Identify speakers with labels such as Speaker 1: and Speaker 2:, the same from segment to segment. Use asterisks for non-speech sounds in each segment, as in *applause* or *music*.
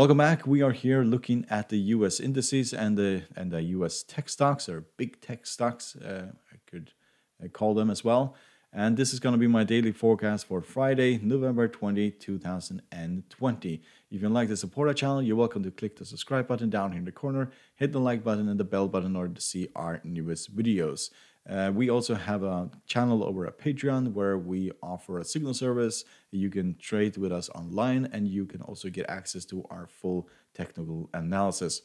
Speaker 1: Welcome back. We are here looking at the U.S. indices and the and the U.S. tech stocks or big tech stocks, uh, I could uh, call them as well. And this is going to be my daily forecast for Friday, November 20, 2020. If you like to support our channel, you're welcome to click the subscribe button down here in the corner, hit the like button and the bell button in order to see our newest videos. Uh, we also have a channel over at Patreon where we offer a signal service. You can trade with us online and you can also get access to our full technical analysis.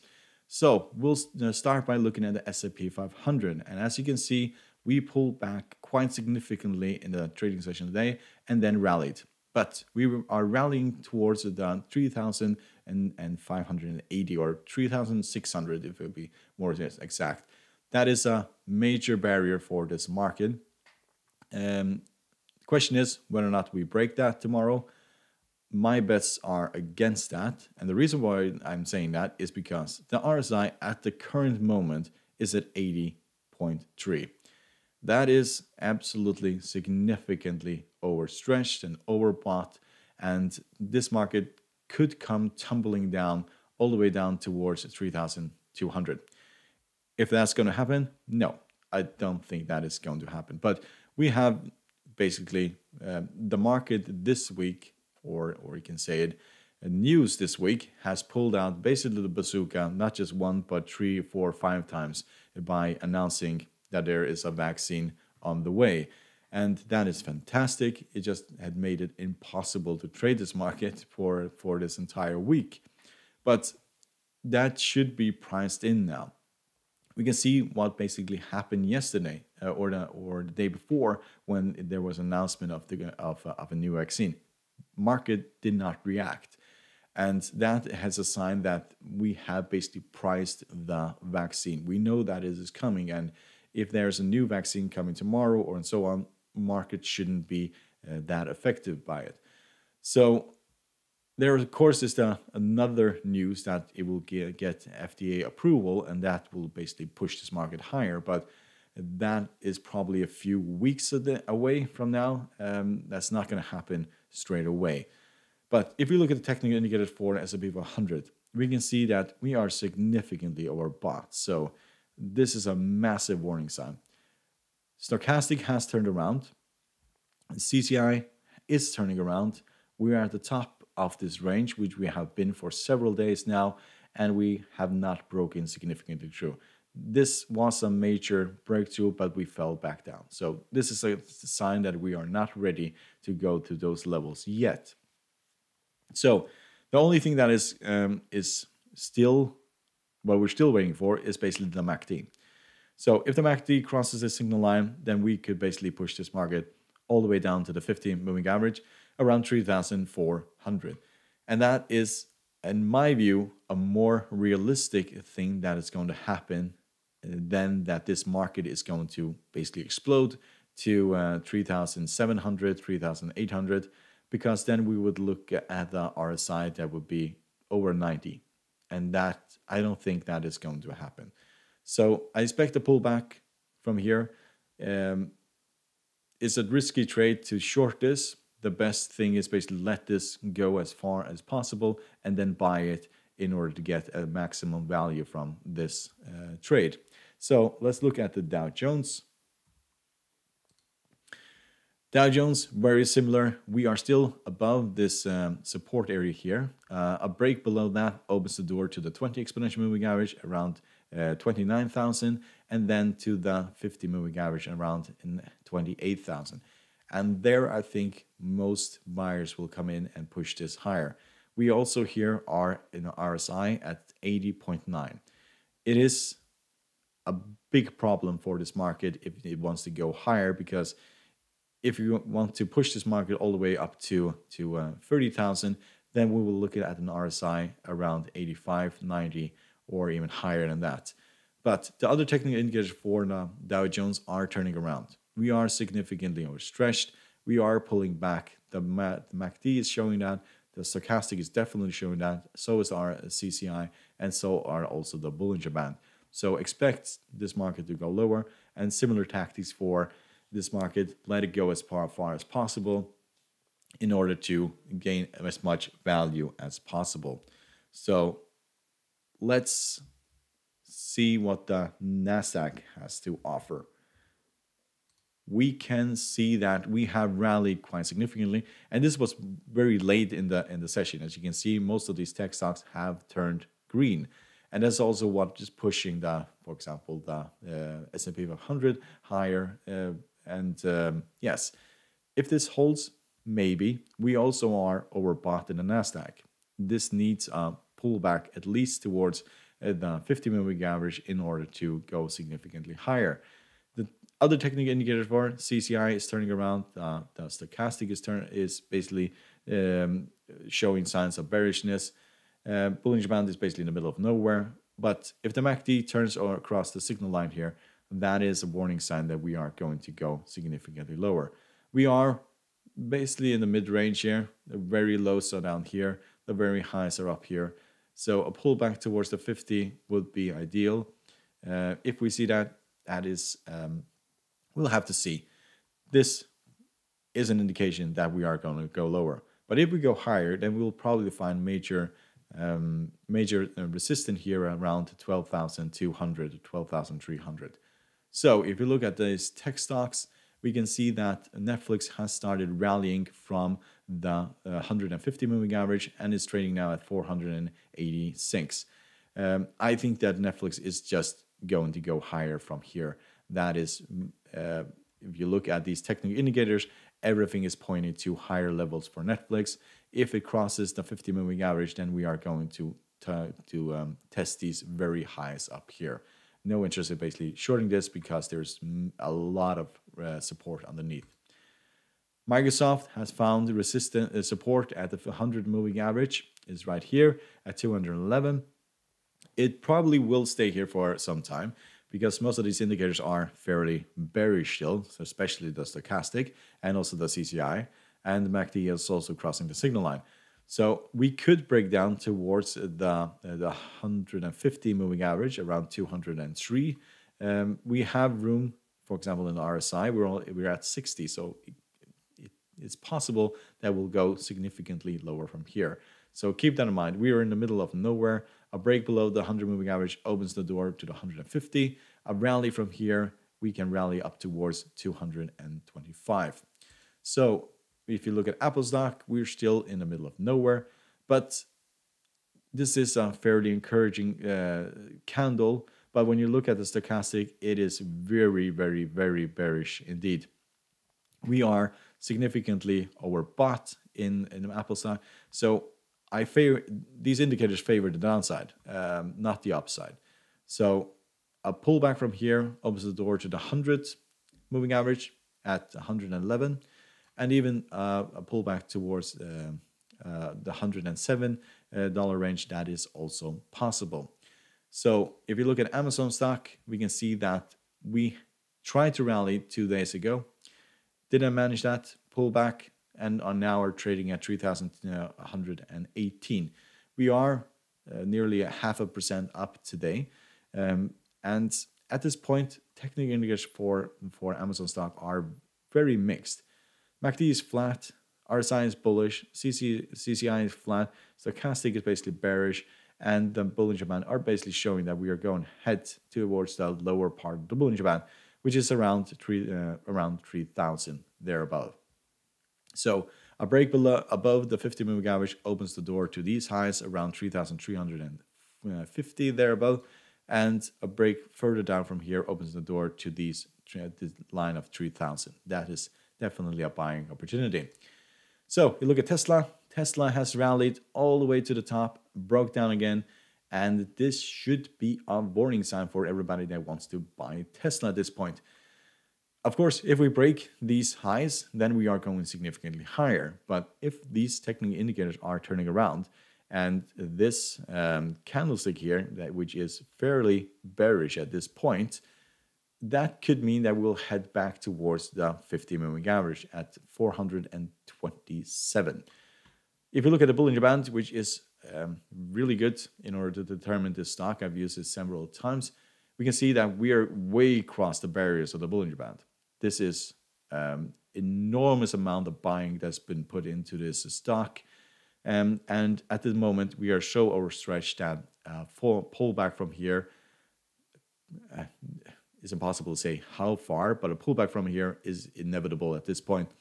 Speaker 1: So we'll start by looking at the S&P 500. And as you can see, we pulled back quite significantly in the trading session today and then rallied. But we are rallying towards the 3,580 or 3,600 if it would be more exact. That is a major barrier for this market. Um, the question is whether or not we break that tomorrow. My bets are against that. And the reason why I'm saying that is because the RSI at the current moment is at 80.3. That is absolutely significantly overstretched and overbought. And this market could come tumbling down all the way down towards 3,200. If that's going to happen, no, I don't think that is going to happen. But we have basically uh, the market this week, or or you can say it, uh, news this week has pulled out basically the bazooka, not just one, but three, four, five times by announcing that there is a vaccine on the way. And that is fantastic. It just had made it impossible to trade this market *laughs* for, for this entire week. But that should be priced in now. We can see what basically happened yesterday uh, or, the, or the day before when there was an announcement of, the, of, uh, of a new vaccine. Market did not react. And that has a sign that we have basically priced the vaccine. We know that it is coming, and if there's a new vaccine coming tomorrow or and so on, market shouldn't be uh, that affected by it. So there, of course, is the, another news that it will get, get FDA approval, and that will basically push this market higher. But that is probably a few weeks away from now. Um, that's not going to happen straight away. But if we look at the technical indicators for S&P 500, we can see that we are significantly overbought. So this is a massive warning sign. Stochastic has turned around. CCI is turning around. We are at the top of this range, which we have been for several days now, and we have not broken significantly through. This was a major breakthrough, but we fell back down. So this is a sign that we are not ready to go to those levels yet. So the only thing that is um, is still what we're still waiting for is basically the MACD. So if the MACD crosses the signal line, then we could basically push this market all the way down to the 50 moving average around 3,400. And that is, in my view, a more realistic thing that is going to happen than that this market is going to basically explode to uh, 3,700, 3,800, because then we would look at the RSI that would be over 90 and that I don't think that is going to happen. So I expect a pullback from here. Um, it's a risky trade to short this. The best thing is basically let this go as far as possible and then buy it in order to get a maximum value from this uh, trade. So let's look at the Dow Jones. Dow Jones, very similar. We are still above this um, support area here. Uh, a break below that opens the door to the 20 exponential moving average around uh, 29,000 and then to the 50 moving average around 28,000. And there, I think most buyers will come in and push this higher. We also here are in RSI at 80.9. It is a big problem for this market if it wants to go higher because if you want to push this market all the way up to to uh, 30,000, then we will look at an RSI around 85, 90, or even higher than that. But the other technical indicators for the Dow Jones are turning around. We are significantly overstretched. We are pulling back. The, the MACD is showing that. The stochastic is definitely showing that. So is our uh, CCI, and so are also the Bollinger Band. So expect this market to go lower, and similar tactics for this market, let it go as far, far as possible in order to gain as much value as possible. So let's see what the Nasdaq has to offer. We can see that we have rallied quite significantly, and this was very late in the in the session. As you can see, most of these tech stocks have turned green, and that's also what is pushing the, for example, the uh, S&P 500 higher. Uh, and um, yes, if this holds, maybe we also are overbought in the Nasdaq. This needs a pullback at least towards uh, the 50 moving average in order to go significantly higher. The other technical indicators for CCI is turning around. Uh, the stochastic is turn is basically um, showing signs of bearishness. Uh, Bollinger Band is basically in the middle of nowhere. But if the MACD turns or across the signal line here, that is a warning sign that we are going to go significantly lower. We are basically in the mid range here, the very lows are down here, the very highs are up here. So a pullback towards the 50 would be ideal. Uh, if we see that, that is, um, we'll have to see. This is an indication that we are going to go lower. But if we go higher, then we'll probably find major um, major uh, resistance here around 12,200 to 12,300. So if you look at these tech stocks, we can see that Netflix has started rallying from the uh, 150 moving average and is trading now at 486. Um, I think that Netflix is just going to go higher from here. That is, uh, if you look at these technical indicators, everything is pointing to higher levels for Netflix. If it crosses the 50 moving average, then we are going to to, um, test these very highs up here. No interest in basically shorting this because there's a lot of uh, support underneath. Microsoft has found resistant uh, support at the 100 moving average is right here at 211. It probably will stay here for some time because most of these indicators are fairly bearish still, so especially the stochastic and also the CCI, and the MACD is also crossing the signal line. So we could break down towards the, the 150 moving average around 203. Um, we have room, for example, in the RSI, we're, all, we're at 60, so it, it, it's possible that we'll go significantly lower from here. So keep that in mind. We are in the middle of nowhere. A break below the 100 moving average opens the door to the 150. A rally from here, we can rally up towards 225. So if you look at Apple stock, we're still in the middle of nowhere, but this is a fairly encouraging uh, candle. But when you look at the stochastic, it is very, very, very bearish indeed. We are significantly overbought in, in Apple stock. So I favor these indicators favor the downside, um, not the upside. So a pullback from here opens the door to the 100 moving average at 111, and even uh, a pullback towards uh, uh, the 107 uh, dollar range. That is also possible. So if you look at Amazon stock, we can see that we tried to rally two days ago, didn't manage that pullback and are now are trading at 3,118. We are uh, nearly a half a percent up today. Um, and at this point, technical indicators for, for Amazon stock are very mixed. MACD is flat, RSI is bullish, CC, CCI is flat, stochastic is basically bearish, and the Bollinger Band are basically showing that we are going head towards the lower part of the Bollinger Band, which is around three uh, around 3,000 there above. So a break below above the 50 moving average opens the door to these highs around 3,350 uh, there above, and a break further down from here opens the door to these uh, this line of 3,000. That is definitely a buying opportunity. So you look at Tesla. Tesla has rallied all the way to the top, broke down again, and this should be a warning sign for everybody that wants to buy Tesla at this point. Of course, if we break these highs, then we are going significantly higher. But if these technical indicators are turning around, and this um, candlestick here, that which is fairly bearish at this point, that could mean that we'll head back towards the 50 moving average at 427. If you look at the Bollinger Band, which is um, really good in order to determine this stock, I've used it several times, we can see that we are way across the barriers of the Bollinger Band. This is um, enormous amount of buying that's been put into this stock. Um, and at the moment, we are so overstretched that uh, pullback from here uh, is impossible to say how far, but a pullback from here is inevitable at this point.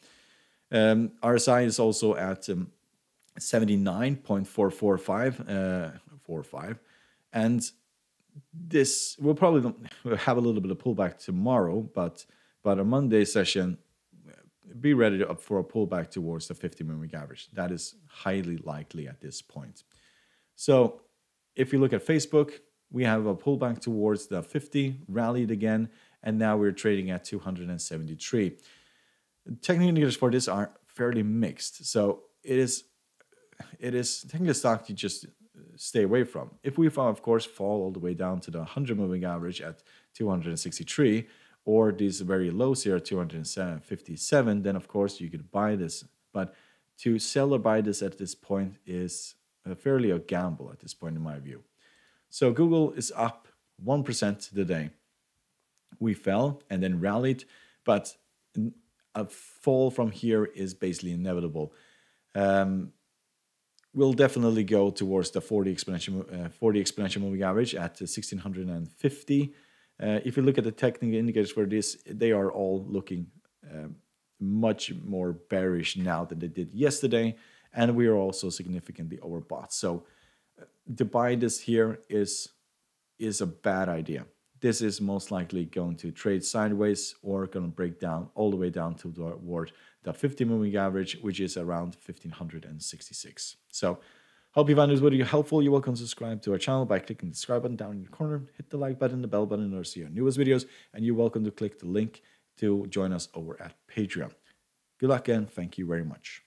Speaker 1: Um, RSI is also at um, 79.445, uh, 45, and this will probably have a little bit of pullback tomorrow, but but a Monday session, be ready up for a pullback towards the 50 moving average. That is highly likely at this point. So if you look at Facebook, we have a pullback towards the 50, rallied again, and now we're trading at 273. Technical indicators for this are fairly mixed. So it is it is technical stock to just stay away from. If we, of course, fall all the way down to the 100 moving average at 263, or this very low here at 257, then of course you could buy this. But to sell or buy this at this point is a fairly a gamble at this point, in my view. So Google is up 1% today. We fell and then rallied, but a fall from here is basically inevitable. Um, we'll definitely go towards the 40 exponential, uh, 40 exponential moving average at 1650. Uh, if you look at the technical indicators for this, they are all looking uh, much more bearish now than they did yesterday, and we are also significantly overbought. So uh, to buy this here is is a bad idea. This is most likely going to trade sideways or going to break down all the way down to toward the 50 moving average, which is around 1566. So hope you found this video helpful. You're welcome to subscribe to our channel by clicking the subscribe button down in the corner, hit the like button, the bell button in order to see our newest videos, and you're welcome to click the link to join us over at Patreon. Good luck and thank you very much.